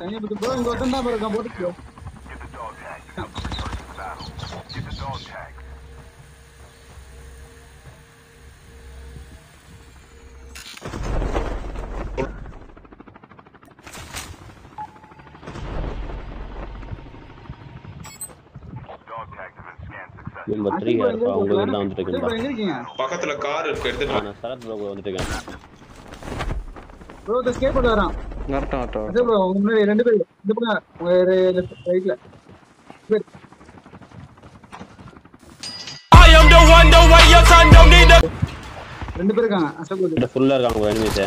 தனியா போட்டு ப்ரோ இங்க ஒருத்தன் தான் இருக்கான் போட்டு நம்பர் த்ரீ யாருப்பா உங்களுக்கு தான் வந்துட்டு ப்ரோ இருக்கேன்பா எங்க இருக்கீங்க பக்கத்துல கார் இருக்கு எடுத்துட்டு வா. நான் சரத் ப்ரோ வந்துட்டு இருக்கேன் ப்ரோ இந்த ஸ்கேட் போட்டு வரான் ப்ரோ உங்க முன்னாடி ரெண்டு பேர். இந்த பக்கம் உங்க ரைட்ல I am the one, the way your son don't need a ரெண்டு பேர் இருக்காங்க அசோக் ஃபுல்லா இருக்காங்க எனிமீஸ்